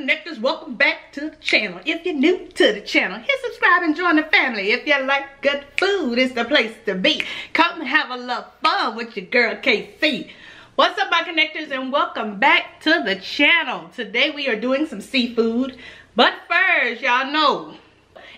connectors welcome back to the channel. If you're new to the channel hit subscribe and join the family. If you like good food it's the place to be. Come have a little fun with your girl KC what's up my connectors and welcome back to the channel. Today we are doing some seafood but first y'all know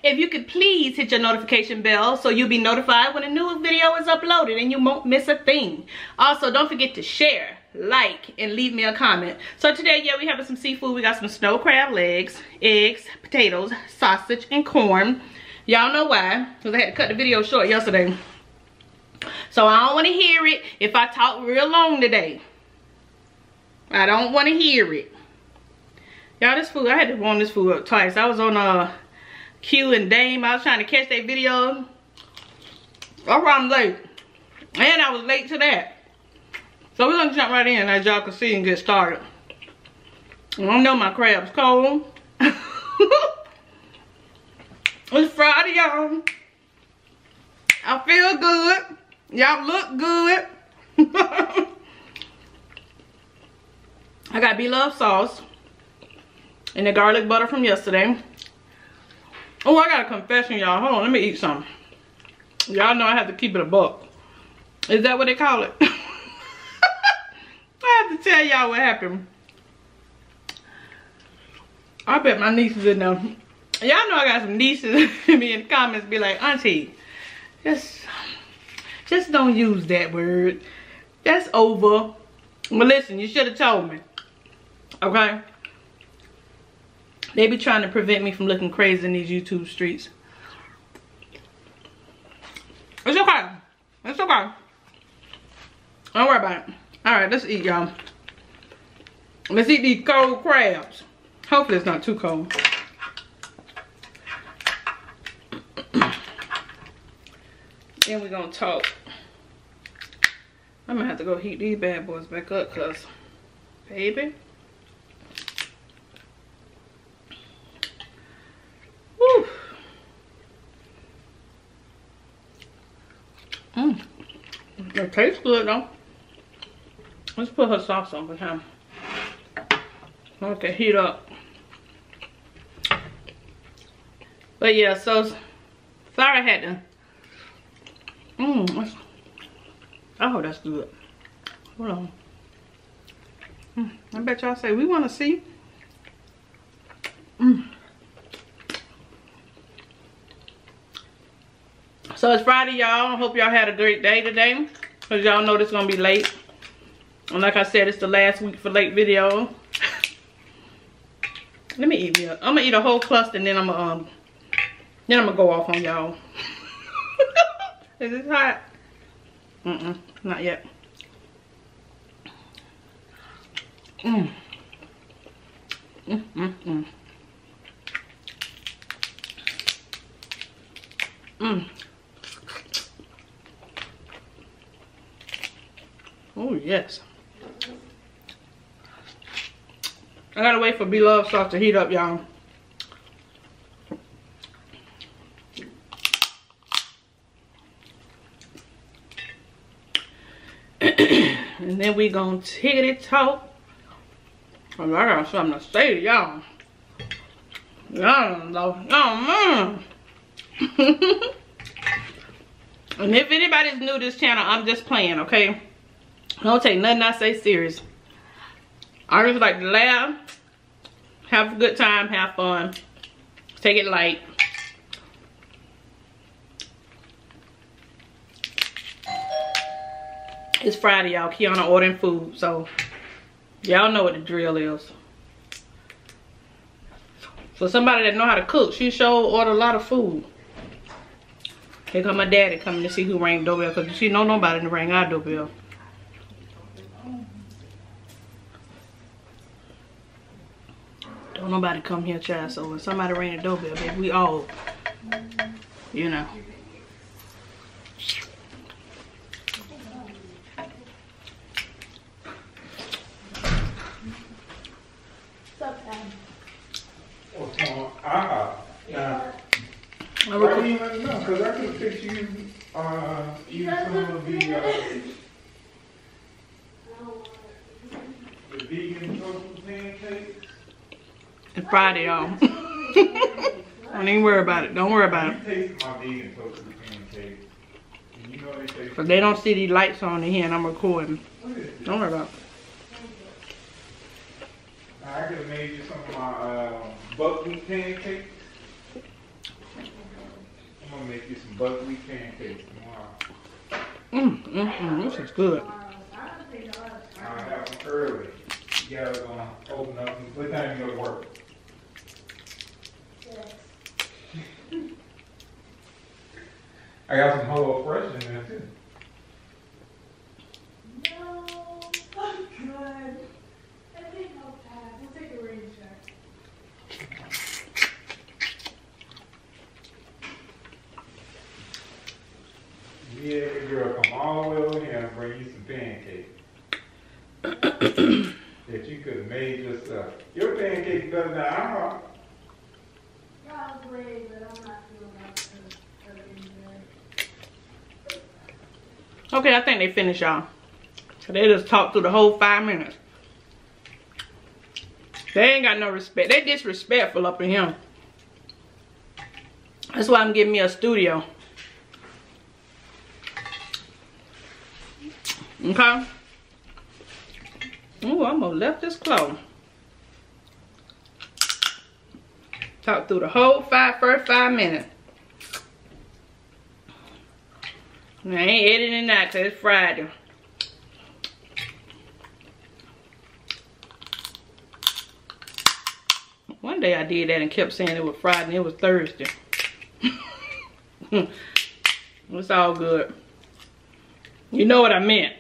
if you could please hit your notification bell so you'll be notified when a new video is uploaded and you won't miss a thing. Also don't forget to share like and leave me a comment. So today yeah we having some seafood. We got some snow crab legs eggs potatoes sausage and corn. Y'all know why because i had to cut the video short yesterday. So i don't want to hear it if i talk real long today. I don't want to hear it. Y'all this food i had to warm this food up twice. I was on uh q and dame. I was trying to catch that video. I'm late and i was late to that so we're gonna jump right in as y'all can see and get started. I don't know my crab's cold. it's Friday, y'all. I feel good. Y'all look good. I got B-Love sauce and the garlic butter from yesterday. Oh, I got a confession, y'all. Hold on, let me eat some. Y'all know I have to keep it a buck. Is that what they call it? Tell y'all what happened. I bet my nieces there. Y'all know I got some nieces in me in the comments be like, Auntie, just, just don't use that word. That's over. But listen, you should have told me. Okay? They be trying to prevent me from looking crazy in these YouTube streets. It's okay. It's okay. Don't worry about it. All right, let's eat, y'all. Let's eat these cold crabs. Hopefully it's not too cold. then we're gonna talk. I'm gonna have to go heat these bad boys back up, cause, baby. Woo. Mmm. It tastes good though. Let's put her sauce on for him. Okay, heat up. But yeah, so sorry I had to. Mmm. Oh, that's good. Hold on. Mm, I bet y'all say we want to see. Mm. So it's Friday, y'all. I hope y'all had a great day today. Because y'all know this going to be late. And like I said, it's the last week for late video. Let me eat me. I'm gonna eat a whole cluster and then I'm gonna um then I'm gonna go off on y'all. Is it hot? Mm-mm, not yet. Mmm, mmm, mmm. Mmm. Oh, yes. I gotta wait for B-Love sauce to heat up, y'all. and then we gonna tickety talk. Oh, I got something to say to y'all. Y'all know. Oh, man. and if anybody's new to this channel, I'm just playing, okay? Don't take nothing I say serious. I just like to laugh, have a good time, have fun, take it light. It's Friday, y'all. Kiana ordering food, so y'all know what the drill is. For somebody that know how to cook, she sure order a lot of food. Here come my daddy coming to see who rang doorbell because she know nobody to ring our doorbell. Don't nobody come here, child. So when somebody ring the doorbell, baby, we all, you know. I know, because I could fix you, uh, even some of the, uh, the vegan tofu pancakes. It's Friday, y'all. Don't even worry about it. Don't worry about it. Taste my vegan toasted pancake. And you know they. Cause they don't see these lights on in here and I'm recording. It? Don't worry about it. I could have made you some of my uh, buckwheat pancakes. I'm gonna make you some buckwheat pancakes tomorrow. Mm, mm, mm, this is good. I'll have them early. You gonna open up and what time you go to work? I got some Hello Fresh in there too. Yeah, the girl come all the way over here and bring you some pancakes. that you could have made yourself. Your pancakes better than ours. Okay, I think they finished, y'all. So they just talked through the whole five minutes. They ain't got no respect. They disrespectful up in here. That's why I'm getting me a studio. Okay. Ooh, I'm gonna left this closed. Talk through the whole five first five minutes. I ain't editing that because it's Friday. One day I did that and kept saying it was Friday and it was Thursday. it's all good. You know what I meant.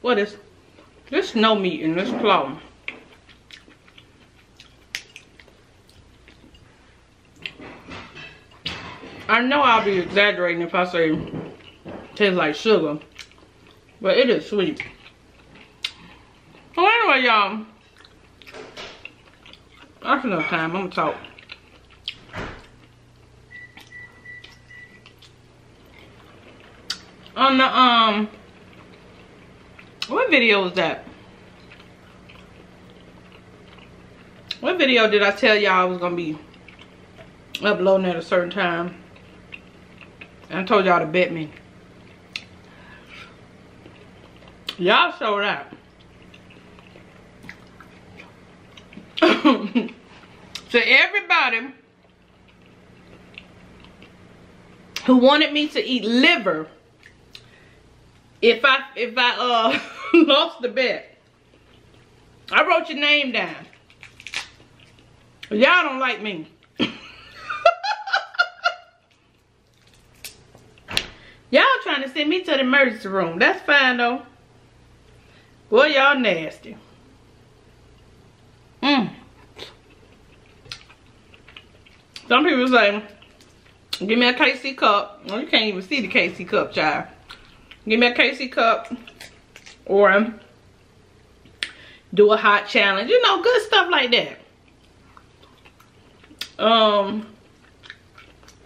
What is this no meat in this claw? I know I'll be exaggerating if I say tastes like sugar, but it is sweet. So anyway, y'all, that's enough time. I'm gonna talk. On the um, what video was that? What video did I tell y'all I was gonna be uploading at a certain time? I told y'all to bet me. Y'all showed up. to everybody who wanted me to eat liver if I if I uh lost the bet. I wrote your name down. Y'all don't like me. Y'all trying to send me to the emergency room. That's fine though. Boy, y'all nasty. Mm. Some people say, give me a KC cup. Well, you can't even see the KC cup, child. Give me a KC cup. Or do a hot challenge. You know, good stuff like that. Um,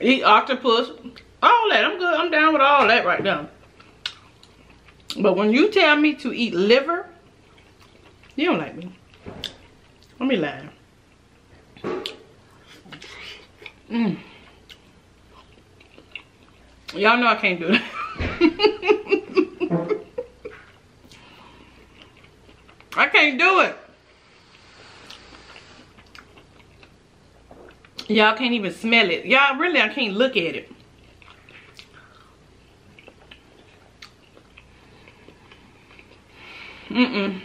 eat octopus. All that. I'm good. I'm down with all that right now. But when you tell me to eat liver, you don't like me. Let me lie. Mm. Y'all know I can't do that. I can't do it. Y'all can't even smell it. Y'all really, I can't look at it. Mm-mm.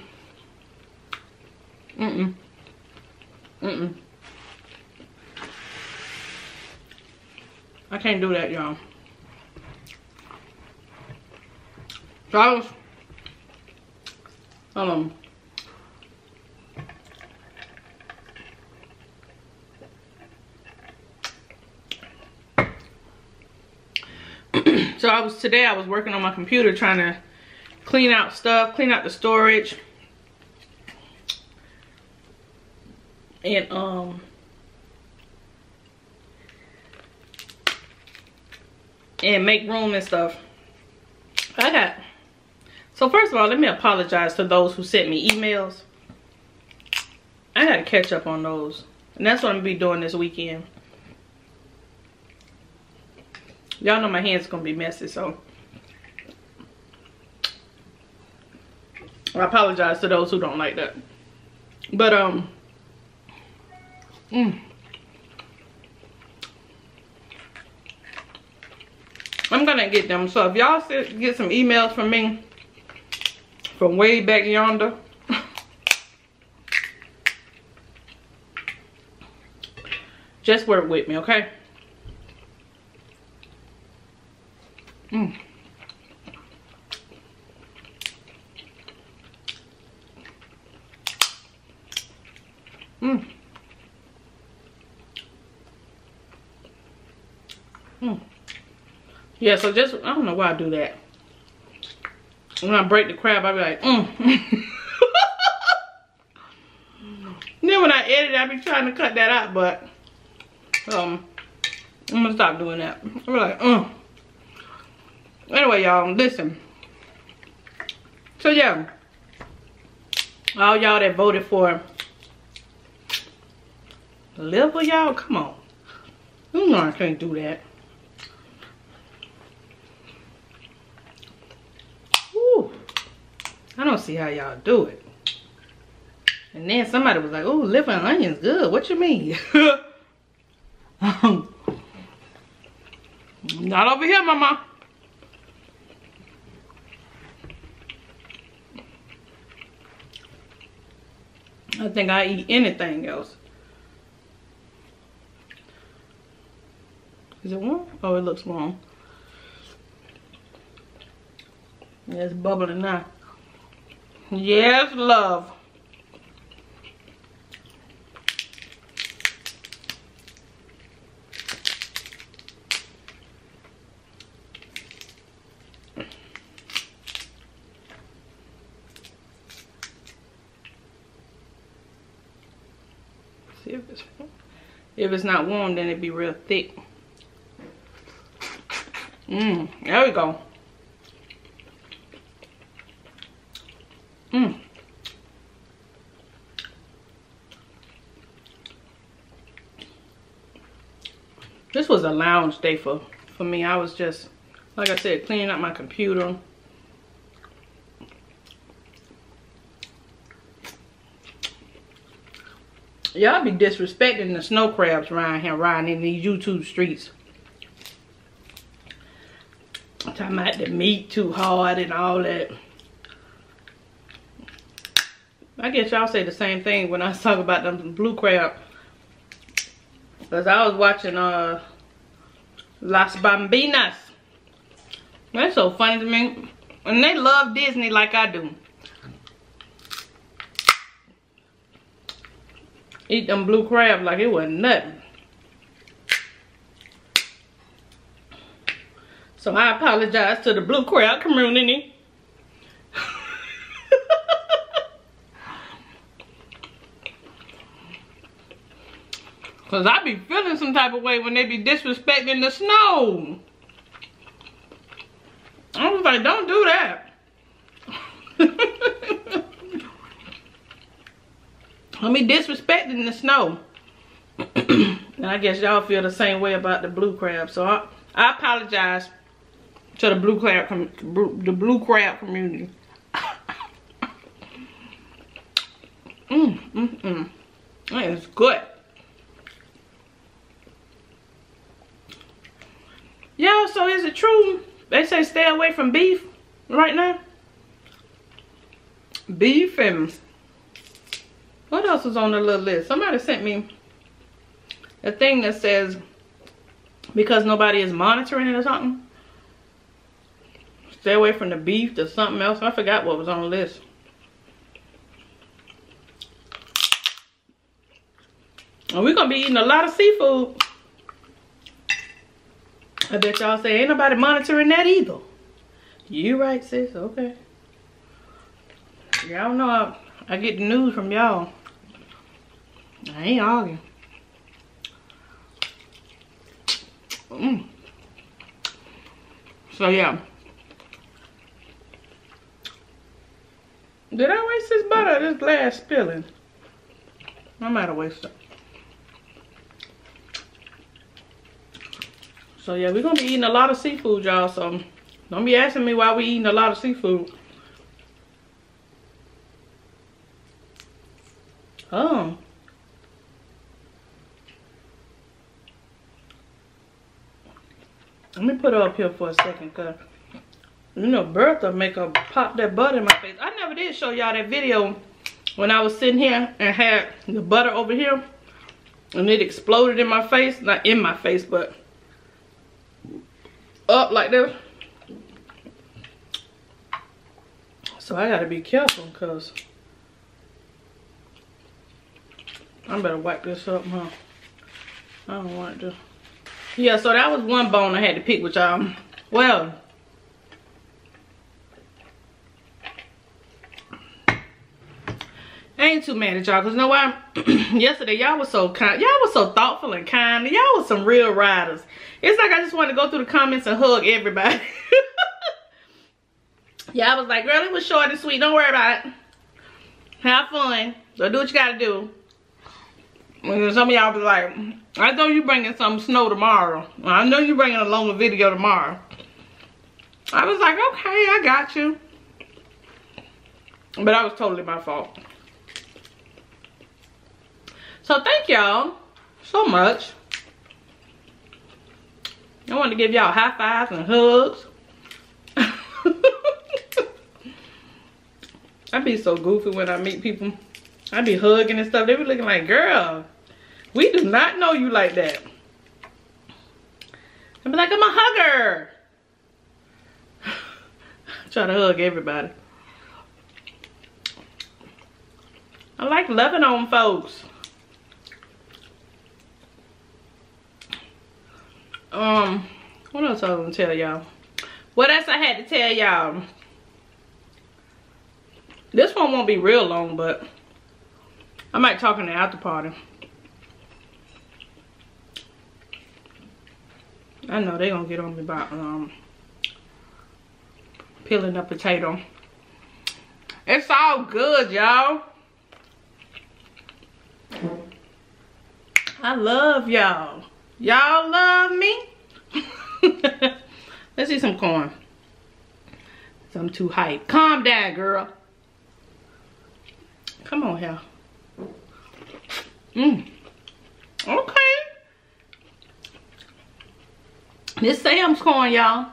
Mm-mm. Mm-mm. I can't do that, y'all. So I was, so I was, today I was working on my computer trying to clean out stuff, clean out the storage. And um and make room and stuff. I got So first of all, let me apologize to those who sent me emails. I gotta catch up on those. And that's what I'm gonna be doing this weekend. Y'all know my hands gonna be messy, so. I apologize to those who don't like that. But, um. Mm. I'm gonna get them. So if y'all get some emails from me from way back yonder, just work with me, okay? Mm. Mm. Mm. Yeah, so just, I don't know why I do that. When I break the crab, I be like, mm. then when I edit, I be trying to cut that out, but um, I'm gonna stop doing that. I be like, mm. Anyway, y'all, listen. So yeah, all y'all that voted for liver, y'all, come on. You know I can't do that. Ooh. I don't see how y'all do it. And then somebody was like, oh, liver and onions good. What you mean? Not over here, mama. I think I eat anything else. Is it warm? Oh, it looks warm. Yeah, it's bubbling now. Yes, love. See if it's if it's not warm, then it'd be real thick. Mmm, there we go. Mm. This was a lounge day for, for me. I was just, like I said, cleaning up my computer. Y'all be disrespecting the snow crabs around here, riding in these YouTube streets. Talking about the meat too hard and all that. I guess y'all say the same thing when I talk about them blue crab. Because I was watching uh Las Bambinas. That's so funny to me. And they love Disney like I do. Eat them blue crab like it wasn't nothing. So I apologize to the blue crab community. Cause I be feeling some type of way when they be disrespecting the snow. I was like, don't do that. Let me disrespecting the snow. and I guess y'all feel the same way about the blue crab. So I, I apologize to the blue crab the blue crab community. Mmm, mmm, mmm. That is good. Y'all, so is it true? They say stay away from beef right now. Beef and what else is on the little list? Somebody sent me a thing that says because nobody is monitoring it or something. Stay away from the beef to something else. I forgot what was on the list. And we're going to be eating a lot of seafood. I bet y'all say ain't nobody monitoring that either. You right, sis. Okay. Y'all know I, I get the news from y'all. I ain't arguing. Mm. So yeah. Did I waste this butter? This glass spilling. I might have wasted it. So yeah, we're gonna be eating a lot of seafood, y'all. So don't be asking me why we eating a lot of seafood. Oh. Let me put her up here for a second, cause you know Bertha make her pop that butter in my face. I never did show y'all that video when I was sitting here and had the butter over here and it exploded in my face. Not in my face, but up like this. So I gotta be careful because I better wipe this up, huh? I don't want to. Yeah, so that was one bone I had to pick with y'all. Well, ain't too mad at y'all because you know why? Yesterday y'all was so kind. Y'all was so thoughtful and kind. Y'all was some real riders. It's like I just want to go through the comments and hug everybody. y'all was like, girl, it was short and sweet. Don't worry about it. Have fun. So do what you gotta do. And some of y'all was like, I know you bringing some snow tomorrow. I know you bringing a longer video tomorrow. I was like, okay, I got you. But that was totally my fault. So thank y'all so much. I want to give y'all high fives and hugs. I be so goofy when I meet people. I be hugging and stuff. They be looking like, girl, we do not know you like that. I be like, I'm a hugger. Try to hug everybody. I like loving on folks. Um what else I was gonna tell y'all? What else I had to tell y'all? This one won't be real long but I might talk in the after party. I know they gonna get on me about um peeling a potato. It's all good y'all. I love y'all Y'all love me? Let's see some corn. I'm too hype. Calm down, girl. Come on here. Mmm. Okay. This Sam's corn, y'all.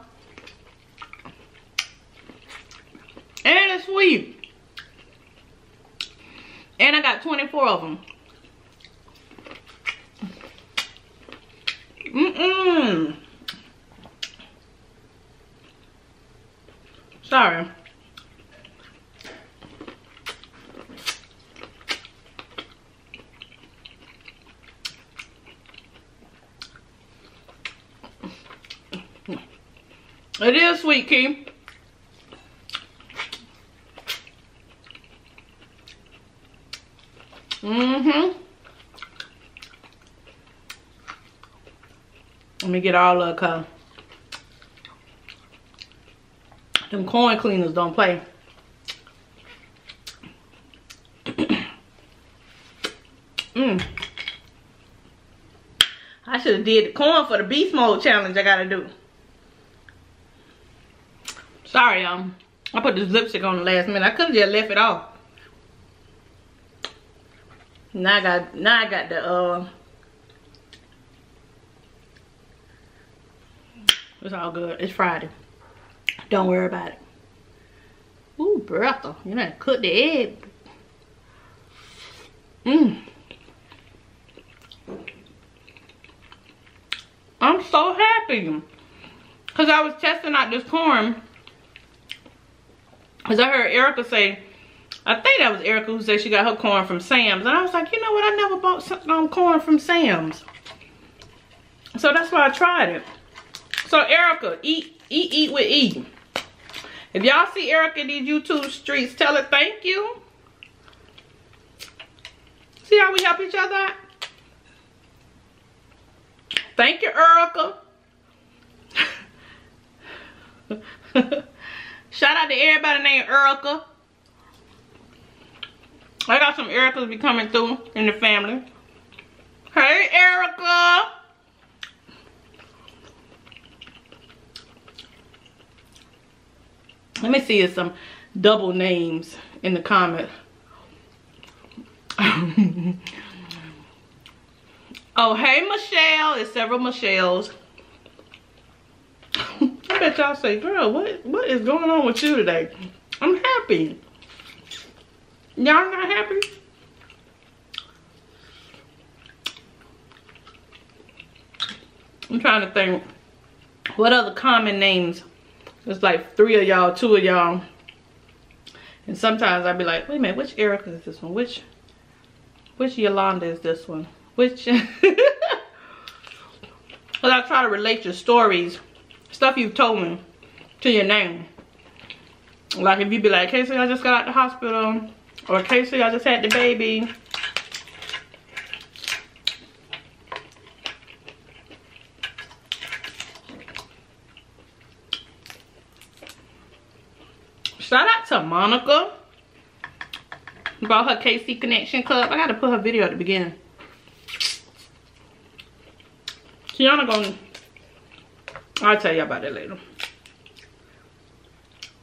And it's sweet. And I got 24 of them. Mm-mm. Sorry. It is sweet, Key. Mm-hmm. Let me get all of cause them corn cleaners don't play. mm. I should have did the corn for the beast mode challenge I gotta do. Sorry, y'all. I put this lipstick on the last minute. I could have just left it off. Now I got now I got the uh It's all good. It's Friday. Don't worry about it. Ooh, Bertha. You know, cook the egg. Mmm. I'm so happy. Because I was testing out this corn. Because I heard Erica say, I think that was Erica who said she got her corn from Sam's. And I was like, you know what? I never bought some, um, corn from Sam's. So that's why I tried it. So Erica, eat, eat, eat with E. If y'all see Erica in these YouTube streets, tell her thank you. See how we help each other? Thank you, Erica. Shout out to everybody named Erica. I got some Ericas be coming through in the family. Hey, Erica. Let me see if some double names in the comment. oh, hey, Michelle. It's several Michelles. I bet y'all say, girl, what, what is going on with you today? I'm happy. Y'all not happy? I'm trying to think what other common names. There's like three of y'all, two of y'all. And sometimes I'd be like, wait a minute, which Erica is this one? Which which Yolanda is this one? Which But I try to relate your stories, stuff you've told me, to your name. Like if you be like, KC, I just got out of the hospital. Or KC, I just had the baby. Shout to Monica about her KC Connection Club. I gotta put her video at the beginning. Kiana gonna, I'll tell you about that later.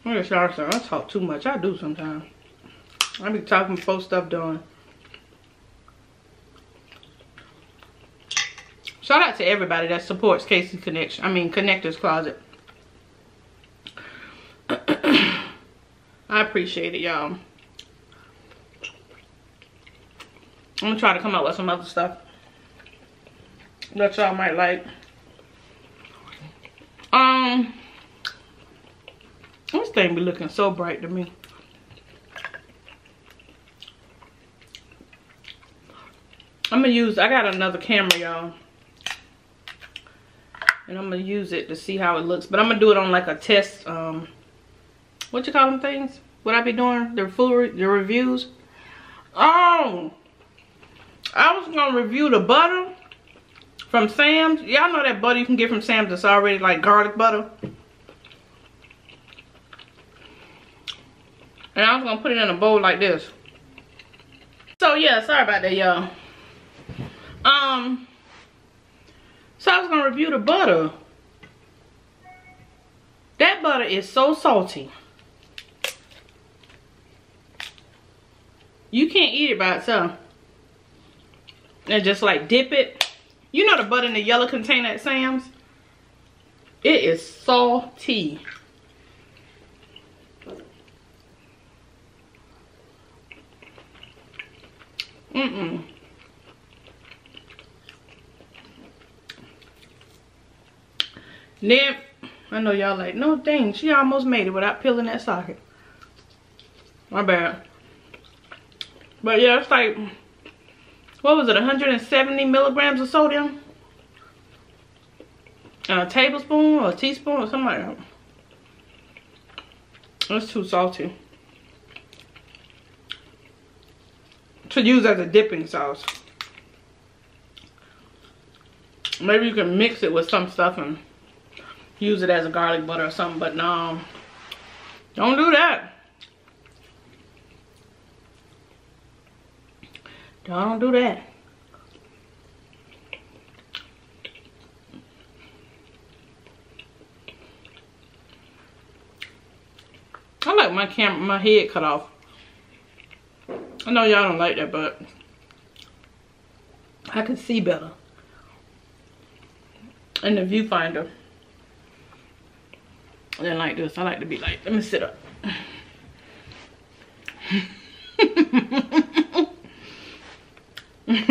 Just sorry, I talk too much. I do sometimes. I be talking before stuff done. Shout out to everybody that supports KC Connection. I mean, Konnectors Closet. Appreciate it, y'all. I'm gonna try to come up with some other stuff that y'all might like. Um, this thing be looking so bright to me. I'm gonna use, I got another camera, y'all. And I'm gonna use it to see how it looks. But I'm gonna do it on like a test, um, what you call them things? What I be doing? The food, the reviews? Oh, I was gonna review the butter from Sam's. Y'all know that butter you can get from Sam's that's already like garlic butter. And I was gonna put it in a bowl like this. So yeah, sorry about that y'all. Um, so I was gonna review the butter. That butter is so salty. You can't eat it by itself. And just like dip it. You know the butter in the yellow container at Sam's? It is salty. Mm-mm. Then, I know y'all like, no dang, she almost made it without peeling that socket. My bad. But yeah, it's like, what was it, 170 milligrams of sodium? And a tablespoon or a teaspoon or something like that. It's too salty. To use as a dipping sauce. Maybe you can mix it with some stuff and use it as a garlic butter or something, but no. Don't do that. I don't do that. I like my camera, my head cut off. I know y'all don't like that, but I can see better in the viewfinder than like this. I like to be like, let me sit up. Y'all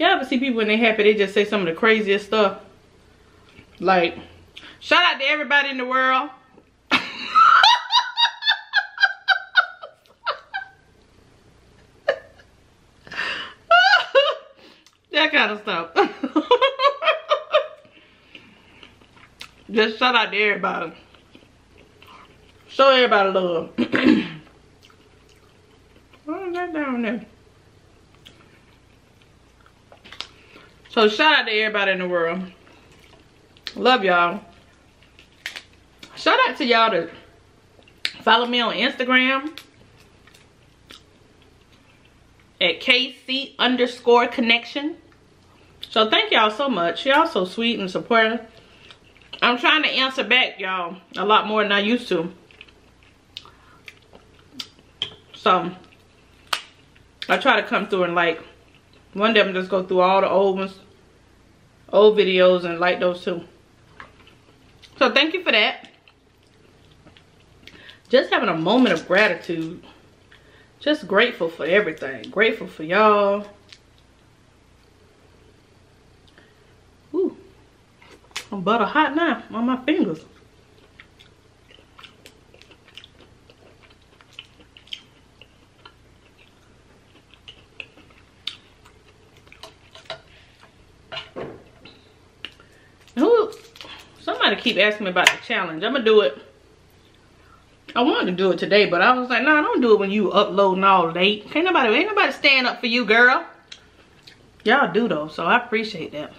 ever see people when they happy, they just say some of the craziest stuff? Like, shout out to everybody in the world. that kind of stuff. just shout out to everybody. Show everybody love. what is that down there? So shout out to everybody in the world. Love y'all. shout out to y'all to follow me on Instagram at KC underscore connection. So thank y'all so much. Y'all so sweet and supportive. I'm trying to answer back, y'all, a lot more than I used to. So, I try to come through and like, one day I'm just go through all the old ones, old videos and like those too. So thank you for that. Just having a moment of gratitude. Just grateful for everything. Grateful for y'all. Ooh. I'm butter hot now on my fingers. Who? Somebody keep asking me about the challenge. I'm gonna do it. I wanted to do it today, but I was like, nah, don't do it when you uploading all late. Ain't nobody, ain't nobody stand up for you, girl. Y'all do though, so I appreciate that.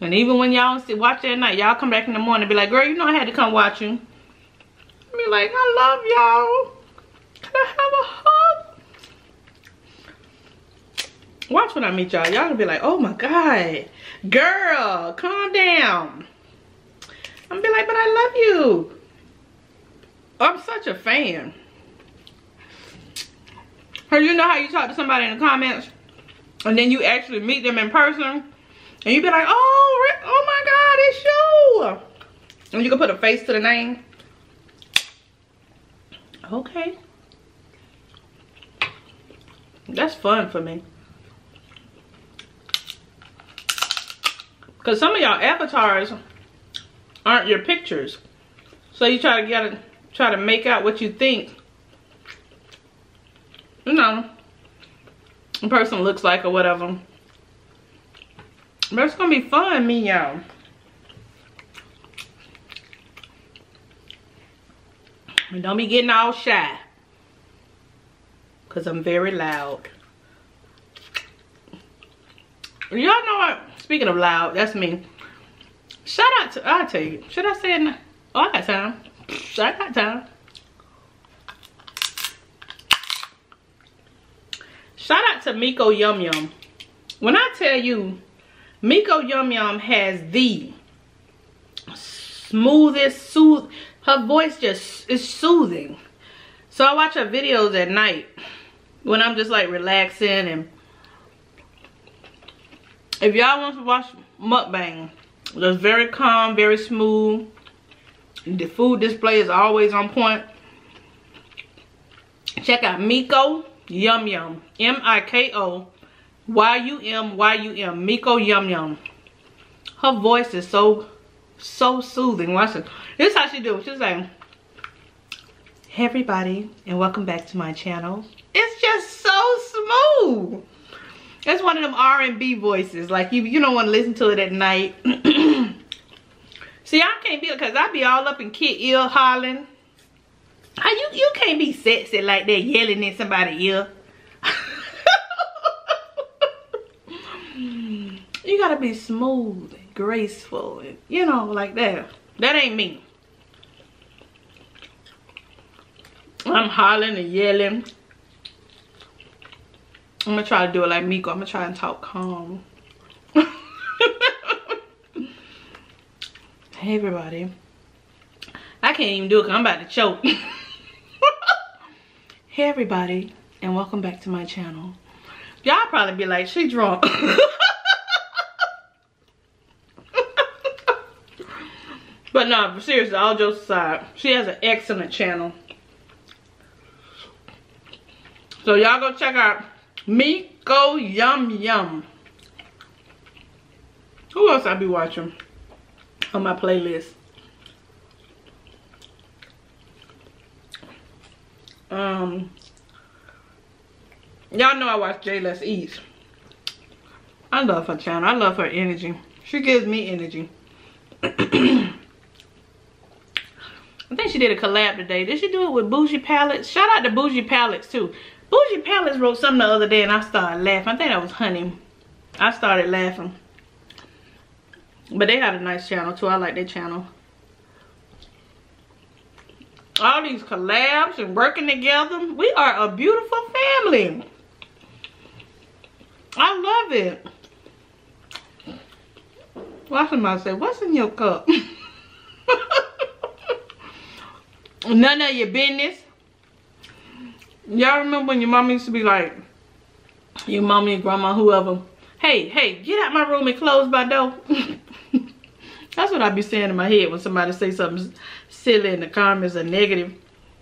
And even when y'all watch that night, y'all come back in the morning and be like, girl, you know I had to come watch you. Be like, I love y'all. Can I have a hug? Watch when I meet y'all. Y'all gonna be like, oh my God. Girl, calm down. I'm gonna be like, but I love you. I'm such a fan. Or you know how you talk to somebody in the comments and then you actually meet them in person and you be like, oh, oh my God, it's you. And you can put a face to the name. Okay. That's fun for me. Because some of y'all avatars aren't your pictures. So you try to get it, try to make out what you think, you know, a person looks like or whatever. But it's gonna be fun, me y'all. And don't be getting all shy. Cause I'm very loud. Y'all know what? Speaking of loud, that's me. Shout out to, I'll tell you. Should I say it? Oh, I got time. I got time. Shout out to Miko Yum Yum. When I tell you Miko Yum Yum has the smoothest, sooth. Her voice just is soothing. So I watch her videos at night when I'm just like relaxing and if y'all want to watch mukbang, it's very calm, very smooth. The food display is always on point. Check out Miko Yum Yum. M-I-K-O Y-U-M-Y-U-M. Miko Yum Yum. Her voice is so, so soothing. Watch it. This is how she do it. She's like, Hey everybody, and welcome back to my channel. It's just so smooth. It's one of them R&B voices. Like, you, you don't want to listen to it at night. See, I can't be, because I be all up in kid ear hollering. You, you can't be sexy like that, yelling in somebody's ear. you gotta be smooth and graceful and you know like that that ain't me i'm hollering and yelling i'm gonna try to do it like miko. I'm gonna try and talk calm. Hey everybody. I can't even do it i'm about to choke. Hey everybody and welcome back to my channel. Y'all probably be like she drunk. But no, seriously, all jokes aside, she has an excellent channel. So y'all go check out Miko Yum Yum. Who else I be watching on my playlist? Um, y'all know I watch Jay Let's. I love her channel. I love her energy. She gives me energy. I think she did a collab today. Did she do it with Bougie Palettes? Shout out to Bougie Palettes too. Bougie Palettes wrote something the other day and I started laughing. I think that was Honey. I started laughing. But they had a nice channel too. I like their channel. all these collabs and working together. We are a beautiful family. I love it. Watch somebody say, what's in your cup? None of your business. Y'all remember when your mom used to be like, your mommy, your grandma, whoever, hey, hey, get out my room and close my door. That's what I'd be saying in my head when somebody say something silly in the comments or negative.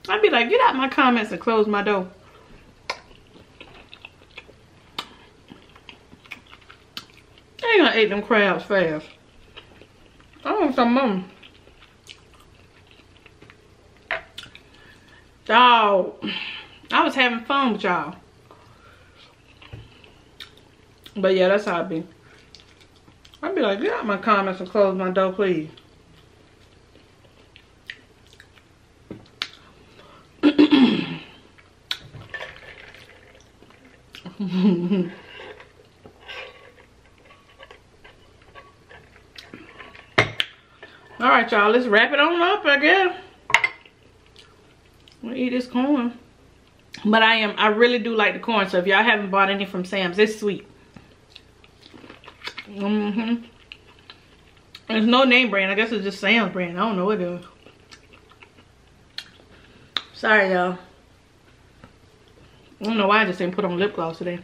I'd be like, get out my comments and close my door. I ain't gonna eat them crabs fast. I want some more. Dog. I was having fun with y'all. But yeah, that's how I be. I'd be like, get out my comments and close my door, please. All right, y'all, let's wrap it on up, I guess. We'll eat this corn. But I am, I really do like the corn. So if y'all haven't bought any from Sam's, it's sweet. Mm-hmm. There's no name brand. I guess it's just Sam's brand. I don't know what it is. Sorry, y'all. I don't know why I just didn't put on lip gloss today.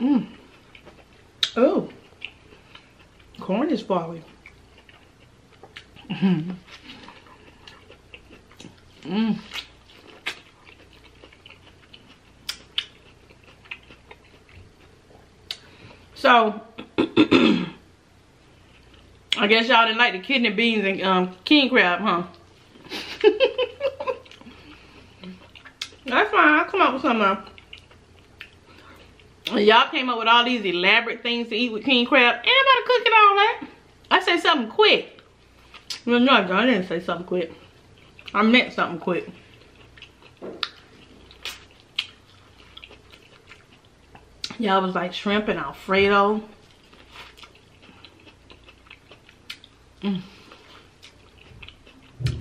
Mmm. Oh. Corn is falling. Mmm. So, I guess y'all didn't like the kidney beans and um, king crab, huh? That's fine. I'll come up with something uh, Y'all came up with all these elaborate things to eat with king crab. Ain't nobody cooking all that. I say something quick. Well, no, I didn't say something quick. I meant something quick. Y'all was like shrimp and Alfredo. Mm.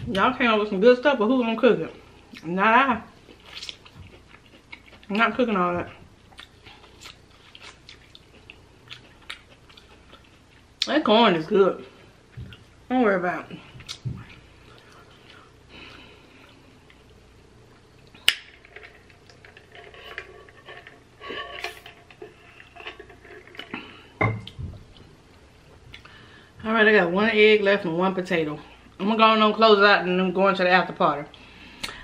Y'all came up with some good stuff, but who gonna cook it? Not I. I'm not cooking all that. That corn is good. Don't worry about it. All right, I got one egg left and one potato. I'm gonna go on and close out and then go into the after party.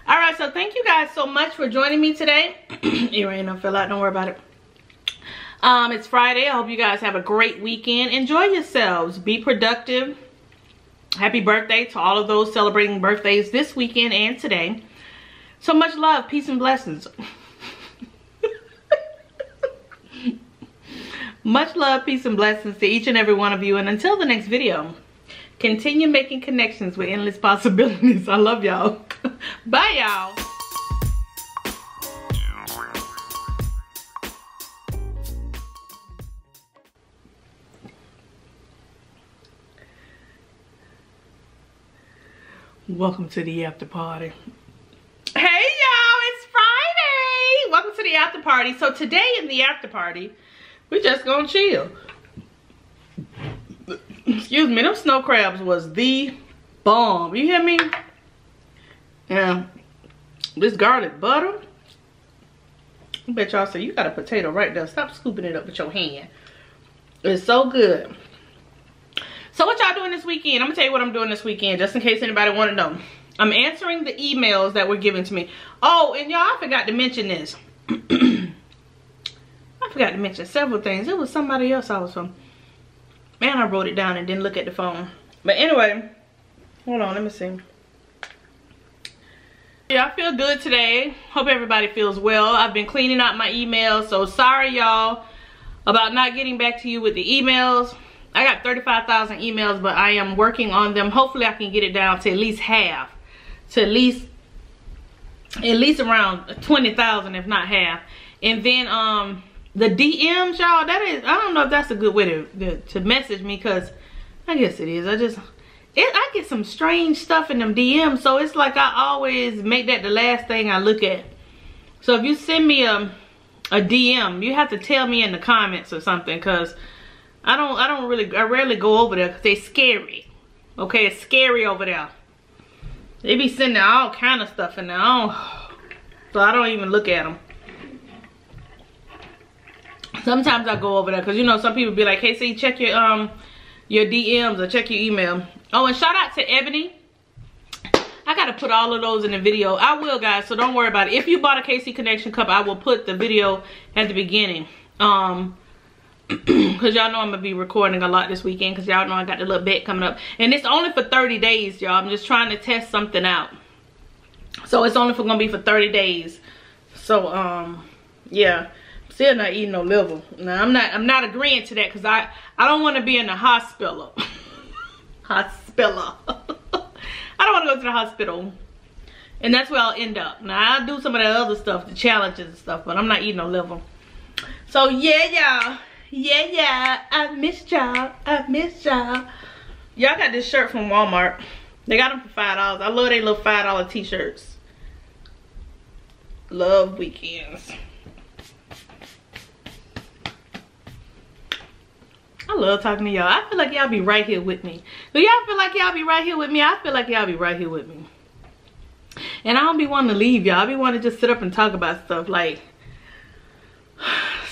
All right, so thank you guys so much for joining me today. Ear ain't no fill out, don't worry about it. Um, it's Friday. I hope you guys have a great weekend. Enjoy yourselves. Be productive. Happy birthday to all of those celebrating birthdays this weekend and today. So much love, peace, and blessings. much love, peace, and blessings to each and every one of you. And until the next video, continue making connections with endless possibilities. I love y'all. Bye, y'all. Welcome to the after party. Hey y'all, it's Friday. Welcome to the after party. So today in the after party, we just gonna chill. Excuse me, them snow crabs was the bomb. You hear me? Yeah. This garlic butter. I bet y'all say you got a potato right there. Stop scooping it up with your hand. It's so good. So what y'all doing this weekend? I'm gonna tell you what I'm doing this weekend, just in case anybody wanna know. I'm answering the emails that were given to me. Oh, and y'all, I forgot to mention this. I forgot to mention several things. It was somebody else I was from. Man, I wrote it down and didn't look at the phone. But anyway, hold on, let me see. Yeah, I feel good today. Hope everybody feels well. I've been cleaning out my emails, so sorry y'all about not getting back to you with the emails. I got 35,000 emails, but I am working on them. Hopefully I can get it down to at least half. To at least, at least around 20,000 if not half. And then, um, the DMs, y'all, that is, I don't know if that's a good way to, to, to message me because I guess it is. I just, it, I get some strange stuff in them DMs. So it's like I always make that the last thing I look at. So if you send me a, a DM, you have to tell me in the comments or something because I don't, I don't really, I rarely go over there because they scary. Okay, it's scary over there. They be sending all kind of stuff in there. I so I don't even look at them. Sometimes I go over there because you know some people be like, hey, see, check your um your DMs or check your email. Oh, and shout out to Ebony. I gotta put all of those in the video. I will, guys, so don't worry about it. If you bought a KC Connection cup, I will put the video at the beginning. Um, because y'all know I'm gonna be recording a lot this weekend because y'all know I got the little bet coming up. And it's only for 30 days, y'all. I'm just trying to test something out. So it's only for gonna be for 30 days. So, um, yeah still not eating no liver. Now I'm not I'm not agreeing to that because I I don't want to be in the hospital. hospital. I don't want to go to the hospital. And that's where I'll end up. Now I'll do some of the other stuff, the challenges and stuff, but I'm not eating no liver. So yeah, y'all. Yeah, yeah. I missed y'all. I missed y'all. Y'all got this shirt from Walmart. They got them for five dollars. I love they little five dollar t-shirts. Love weekends. I love talking to y'all. I feel like y'all be right here with me. Do y'all feel like y'all be right here with me? I feel like y'all be right here with me. And I don't be wanting to leave y'all. I be wanting to just sit up and talk about stuff like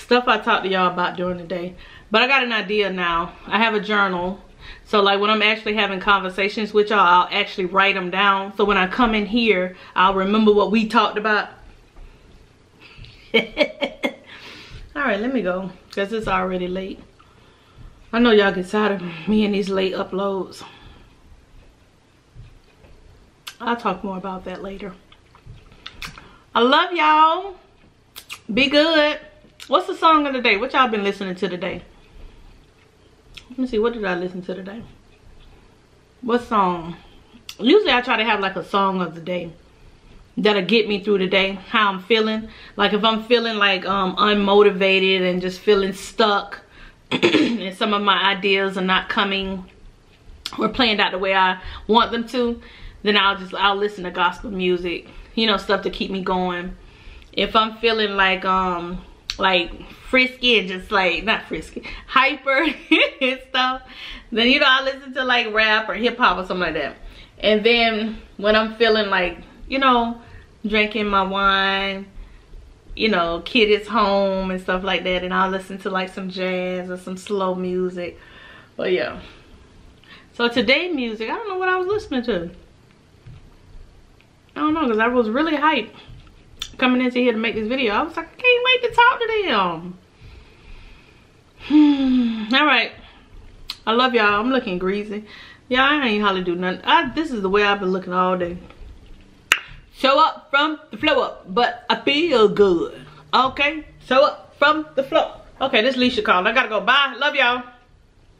stuff I talk to y'all about during the day. But I got an idea now. I have a journal. So like when I'm actually having conversations with y'all, I'll actually write them down. So when I come in here, I'll remember what we talked about. All right, let me go because it's already late. I know y'all get tired of me and these late uploads. I'll talk more about that later. I love y'all. Be good. What's the song of the day? What y'all been listening to today? Let me see. What did I listen to today? What song? Usually I try to have like a song of the day that'll get me through the day. How I'm feeling. Like if I'm feeling like um unmotivated and just feeling stuck and some of my ideas are not coming or planned out the way I want them to, then I'll just, I'll listen to gospel music, you know, stuff to keep me going. If I'm feeling like, um, like frisky and just like, not frisky, hyper and stuff, then, you know, I listen to like rap or hip hop or something like that. And then when I'm feeling like, you know, drinking my wine, you know, kid is home and stuff like that. And I'll listen to like some jazz or some slow music. But yeah. So today music, I don't know what I was listening to. I don't know, because I was really hyped coming into here to make this video. I was like, I can't wait to talk to them. Hmm. All right. I love y'all. I'm looking greasy. Yeah, I ain't hardly do nothing. I, this is the way I've been looking all day show up from the flow up, but I feel good. Okay, show up from the flow. Okay, this Leisha called. I gotta go. Bye. Love y'all.